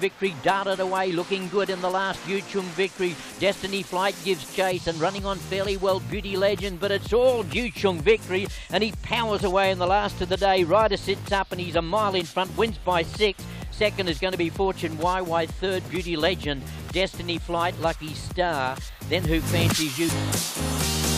victory darted away, looking good in the last Yiu Cheung victory. Destiny Flight gives chase and running on fairly well, Beauty Legend, but it's all Yiu Cheung victory, and he powers away in the last of the day. Rider sits up and he's a mile in front, wins by six. Second is going to be Fortune YY. Third, Beauty Legend. Destiny Flight, Lucky Star. Then Who Fancies You?